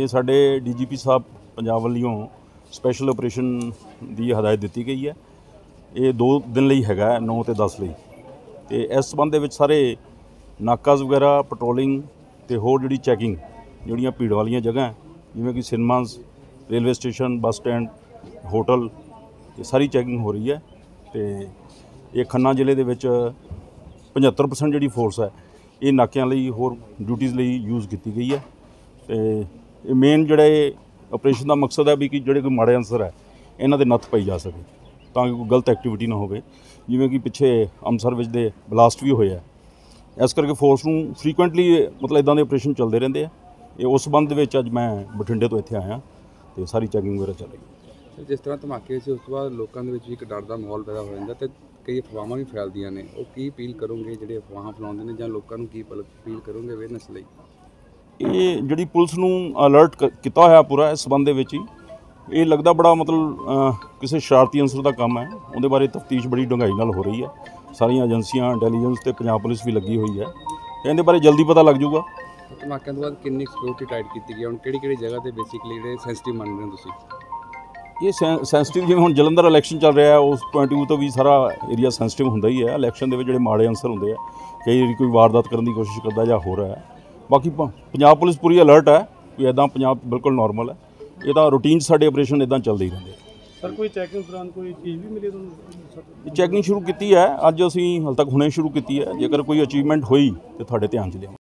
ਇਹ ਸਾਡੇ ਡੀਜੀਪੀ ਸਾਹਿਬ ਪੰਜਾਬ ਵੱਲੋਂ ਸਪੈਸ਼ਲ ਆਪਰੇਸ਼ਨ ਦੀ ਹਦਾਇਤ ਦਿੱਤੀ ਗਈ ਹੈ। ਇਹ 2 ਦਿਨ ਲਈ ਹੈਗਾ 9 ਤੇ 10 ਲਈ। ਤੇ ਇਸ ਸੰਬੰਧ ਦੇ ਵਿੱਚ ਸਾਰੇ ਨਾਕਾਜ਼ ਵਗੈਰਾ ਪੈਟਰੋਲਿੰਗ ਤੇ ਹੋਰ ਜਿਹੜੀ ਚੈਕਿੰਗ ਜਿਹੜੀਆਂ ਭੀੜ ਵਾਲੀਆਂ ਜਗ੍ਹਾ ਜਿਵੇਂ ਕਿ cinemas railway station bus stand hotel ਇਹ ਸਾਰੀ ਚੈਕਿੰਗ ਹੋ ਰਹੀ ਹੈ। ਤੇ ਇਹ ਖੰਨਾ ਜ਼ਿਲ੍ਹੇ ਦੇ ਵਿੱਚ 75% ਜਿਹੜੀ ਫੋਰਸ ਹੈ, ਇਹ ਨਾਕਿਆਂ ਲਈ ਹੋਰ ਡਿਊਟੀਆਂ ਲਈ ਯੂਜ਼ ਕੀਤੀ ਗਈ ਹੈ। ਤੇ ਮੇਨ ਜਿਹੜਾ ਇਹ ਆਪਰੇਸ਼ਨ ਦਾ ਮਕਸਦ ਹੈ ਵੀ ਕਿ ਜਿਹੜੇ ਕੋਈ ਮਾੜੇ ਅਨਸਰ ਹੈ, ਇਹਨਾਂ ਦੇ ਨੱਥ ਪਈ ਜਾ ਸਕੇ, ਤਾਂ ਕਿ ਕੋਈ ਗਲਤ ਐਕਟੀਵਿਟੀ ਨਾ ਹੋਵੇ। ਜਿਵੇਂ ਕਿ ਪਿੱਛੇ ਅੰਮ੍ਰਿਤਸਰ ਵਿੱਚ ਦੇ ਬਲਾਸਟ ਵੀ ਹੋਇਆ ਇਸ ਕਰਕੇ ਫੋਰਸ ਨੂੰ ਫ੍ਰੀਕੁਐਂਟਲੀ ਮਤਲਬ ਇਦਾਂ ਦੇ ਆਪਰੇਸ਼ਨ ਚੱਲਦੇ ਰਹਿੰਦੇ ਆ। ਇਹ ਉਸ ਸੰਬੰਧ ਦੇ ਵਿੱਚ ਅੱਜ ਮੈਂ ਬਠਿੰਡੇ ਤੋਂ ਇੱਥੇ ਆਇਆ ਤੇ ਸਾਰੀ ਚੈਕਿੰਗ ਵਗੈਰਾ ਚੱਲ ਰਹੀ ਜਿਸ ਤਰ੍ਹਾਂ ਧਮਾਕੇ ਸੀ ਉਸ ਤੋਂ ਬਾਅਦ ਲੋਕਾਂ ਦੇ ਵਿੱਚ ਵੀ ਇੱਕ ਡਰ ਦਾ ਮਾਹੌਲ ਪੈਦਾ ਹੋ ਜਾਂਦਾ ਤੇ ਕਈ ਅਫਵਾਹਾਂ ਵੀ ਫੈਲਦੀਆਂ ਨੇ। ਉਹ ਕੀ ਅਪੀਲ ਕਰੋਗੇ, ਜਿਹੜੇ ਅਫਵਾਹਾਂ ਫੈਲਾਉਂਦੇ ਨੇ ਜਾਂ ਲੋਕਾਂ ਨੂੰ ਕੀ ਅਪੀਲ ਕਰੋਗੇ ਅਵੇਅਰਨੈਸ ਲਈ? ਇਹ ਜਿਹੜੀ ਪੁਲਿਸ ਨੂੰ ਅਲਰਟ ਕੀਤਾ ਹੋਇਆ ਪੂਰਾ ਇਸ ਸੰਬੰਧ ਦੇ ਵਿੱਚ ਹੀ ਇਹ ਲੱਗਦਾ ਬੜਾ ਮਤਲਬ ਕਿਸੇ ਸ਼ਰਾਰਤੀ ਅੰਸਰ ਦਾ ਕੰਮ ਹੈ। ਉਹਦੇ ਬਾਰੇ ਤਫਤੀਸ਼ ਬੜੀ ਡੂੰਘਾਈ ਨਾਲ ਹੋ ਰਹੀ ਹੈ। ਸਾਰੀਆਂ ਏਜੰਸੀਆਂ ਇੰਟੈਲੀਜੈਂਸ ਤੇ ਪੰਜਾਬ ਪੁਲਿਸ ਵੀ ਲੱਗੀ ਹੋਈ ਹੈ। ਇਹਦੇ ਬਾਰੇ ਜਲਦੀ ਪਤਾ ਲੱਗ ਜਾਊਗਾ। ਧਮਾਕਿਆਂ ਤੋਂ ਬਾਅਦ ਕਿੰਨੀ ਸਿਕਿਉਰਿਟੀ ਟਾਈਟ ਕੀਤੀ ਗਈ ਹੈ? ਹੁਣ ਕਿਹੜੀ ਕਿਹੜੀ ਜਗ੍ਹਾ ਤੇ ਬੇਸਿਕਲੀ ਜਿਹੜੇ ਸੈਂਸਿਟਿਵ ਮੰਨ ਰਹੇ ਹੋ ਤੁਸੀਂ? ਇਹ ਸੈਂਸਿਟਿਵ ਜਿਵੇਂ ਹੁਣ ਜਲੰਧਰ ਇਲੈਕਸ਼ਨ ਚੱਲ ਰਿਹਾ ਹੈ ਉਸ ਪੁਆਇੰਟ ਤੋਂ ਵੀ ਸਾਰਾ ਏਰੀਆ ਸੈਂਸਿਟਿਵ ਹੁੰਦਾ ਹੀ ਹੈ। ਇਲੈਕਸ਼ਨ ਦੇ ਵਿੱਚ ਜਿਹੜੇ ਮਾੜੇ ਅੰਸਰ ਹੁੰਦੇ ਆ ਕਈ ਕੋਈ ਵਾਰਦਾਤ ਕਰਨ ਦੀ ਕੋਸ਼ਿਸ਼ ਕਰਦਾ ਜਾਂ ਹੋ ਰਿਹਾ ਹੈ। ਬਾਕੀ ਪੰਜਾਬ ਪੁਲਿਸ ਪੂਰੀ ਅਲਰਟ ਹੈ ਕਿ ਇਦਾਂ ਪੰਜਾਬ ਬਿਲਕੁਲ ਨਾਰਮਲ ਹੈ। ਇਹ ਤਾਂ ਰੂਟੀਨ ਸਾਡੇ ਆਪਰੇਸ਼ਨ ਇਦਾਂ ਚੱਲਦੇ ਹੀ ਰਹਿੰਦੇ ਸਰ ਕੋਈ ਚੈਕਿੰਗ ਦੌਰਾਨ ਕੋਈ ਚੀਜ਼ ਵੀ ਮਿਲੀ ਤੁਹਾਨੂੰ? ਚੈਕਿੰਗ ਸ਼ੁਰੂ ਕੀਤੀ ਹੈ ਅੱਜ ਅਸੀਂ ਹਾਲ ਤੱਕ ਹੁਣੇ ਸ਼ੁਰੂ ਕੀਤੀ ਹੈ। ਜੇਕਰ ਕੋਈ ਅਚੀਵਮੈਂਟ ਹੋਈ ਤੇ ਤੁਹਾਡੇ ਧਿਆਨ 'ਚ ਲਿਆਵਾਂਗੇ।